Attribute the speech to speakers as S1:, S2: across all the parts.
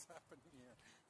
S1: what's happening here.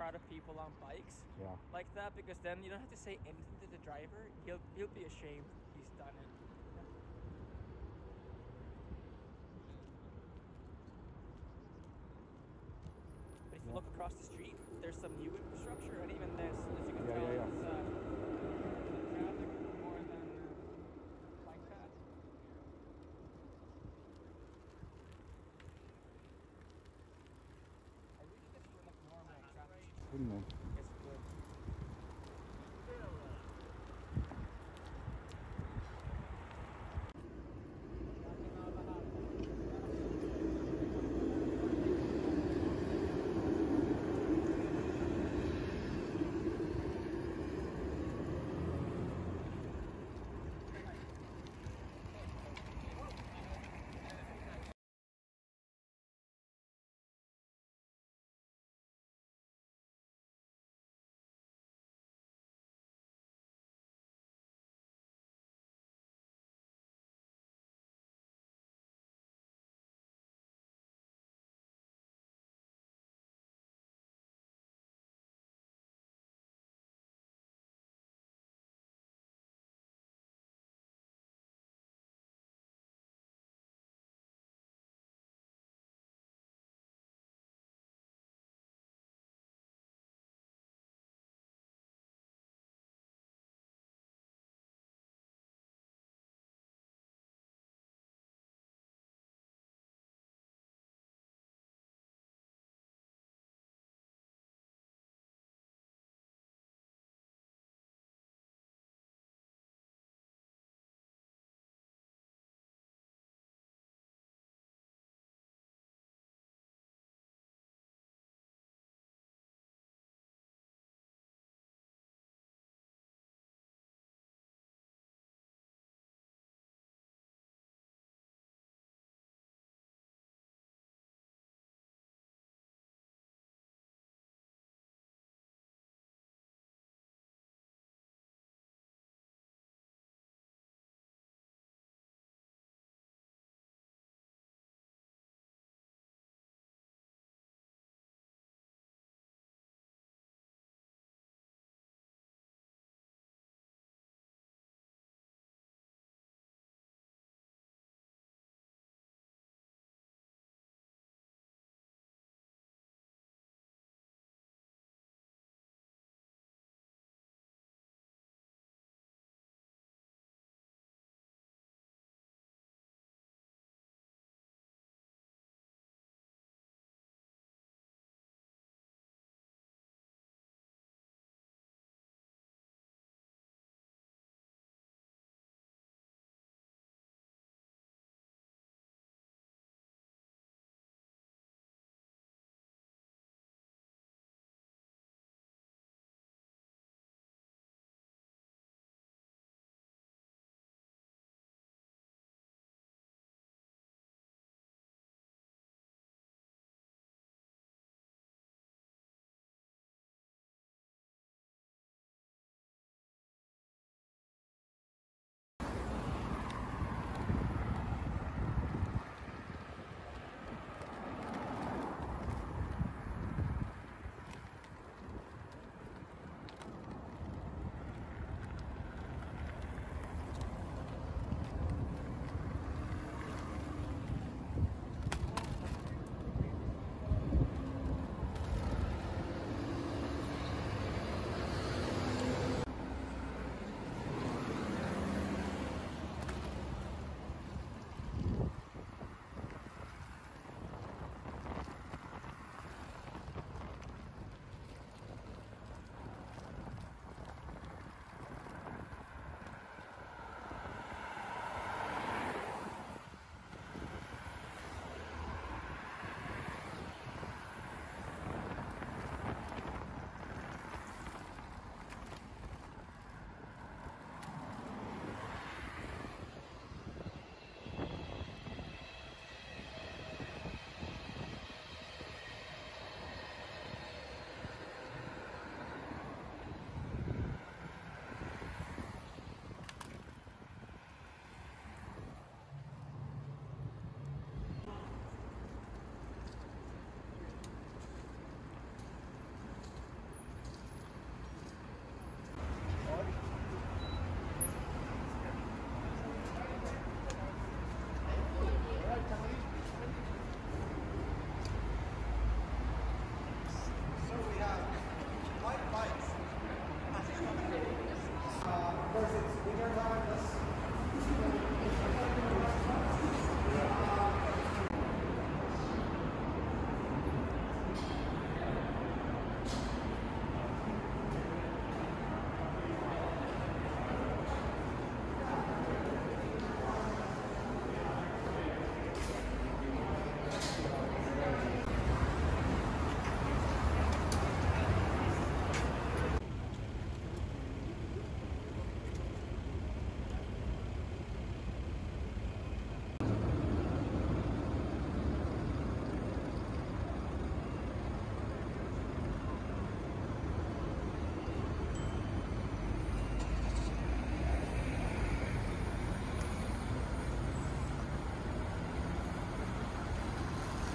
S2: Crowd of people on bikes
S3: Yeah.
S2: like that because then you don't have to say anything to the driver. He'll he'll be ashamed he's done it. But if you look across the street, there's some new infrastructure, and even there's, as you can